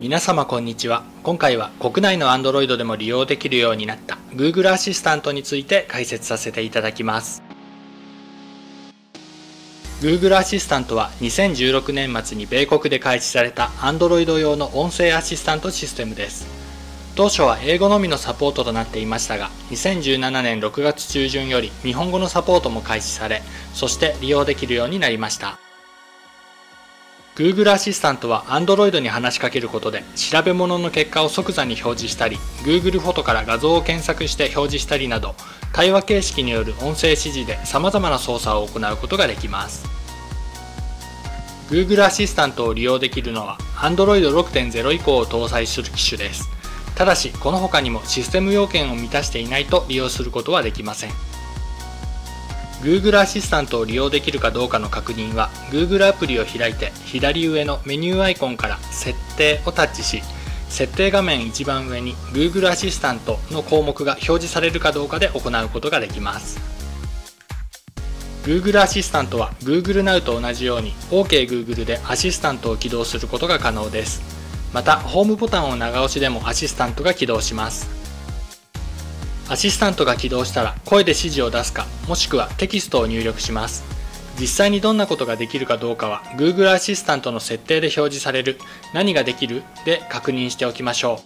皆様こんにちは。今回は国内の Android でも利用できるようになった Google アシスタントについて解説させていただきます。Google アシスタントは2016年末に米国で開始された Android 用の音声アシスタントシステムです。当初は英語のみのサポートとなっていましたが2017年6月中旬より日本語のサポートも開始されそして利用できるようになりました。Google アシスタントは Android に話しかけることで調べ物の結果を即座に表示したり Google フォトから画像を検索して表示したりなど対話形式による音声指示で様々な操作を行うことができます。Google アシスタントを利用できるのは Android 6.0以降を搭載する機種です。ただしこの他にもシステム要件を満たしていないと利用することはできません。Google アシスタントを利用できるかどうかの確認は Google アプリを開いて左上のメニューアイコンから設定をタッチし設定画面一番上に Google アシスタントの項目が表示されるかどうかで行うことができます。Google アシスタントは Google Now と同じように OKGoogle でアシスタントを起動することが可能です。またホームボタンを長押しでもアシスタントが起動します。アシスタントが起動したら声で指示を出すかもしくはテキストを入力します。実際にどんなことができるかどうかは Google アシスタントの設定で表示される何ができるで確認しておきましょう。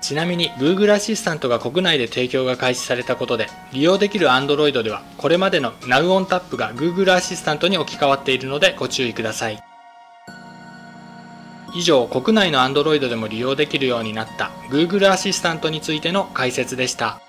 ちなみに Google アシスタントが国内で提供が開始されたことで利用できる Android ではこれまでの Now on Tap が Google アシスタントに置き換わっているのでご注意ください。以上国内の Android でも利用できるようになった Google アシスタントについての解説でした。